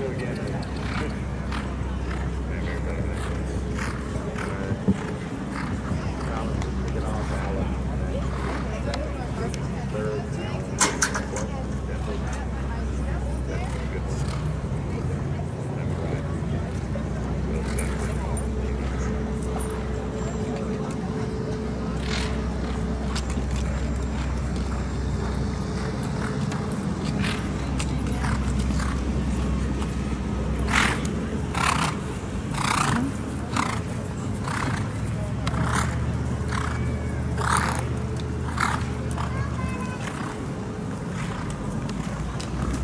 do again.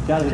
Got it.